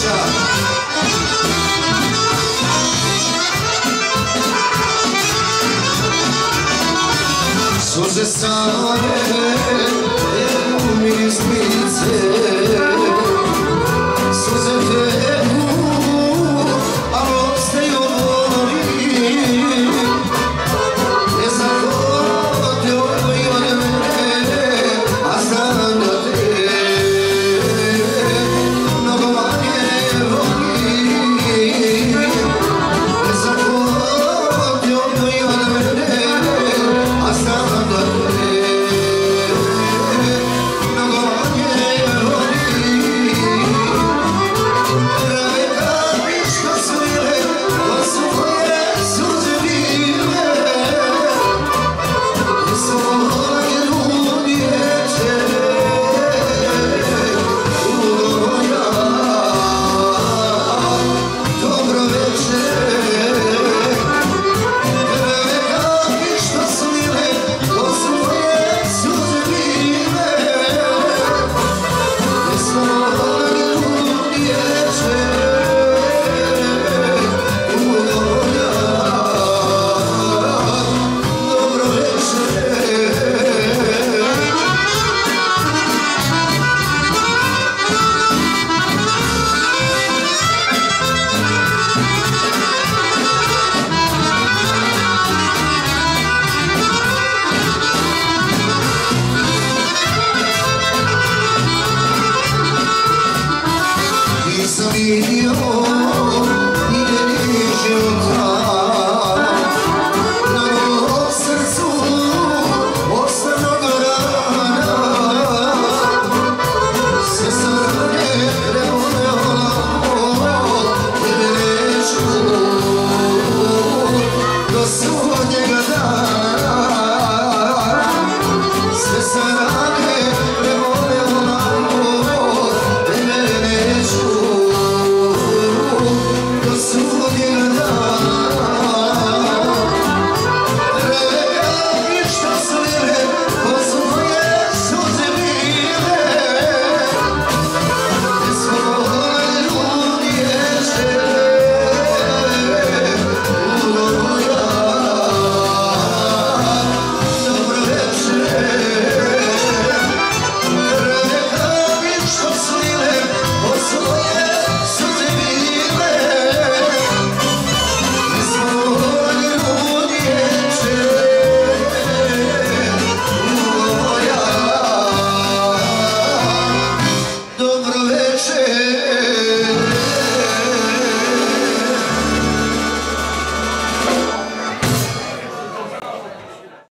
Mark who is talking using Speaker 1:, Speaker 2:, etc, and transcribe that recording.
Speaker 1: Siniša. Suze same you, you, you, you, edeceğim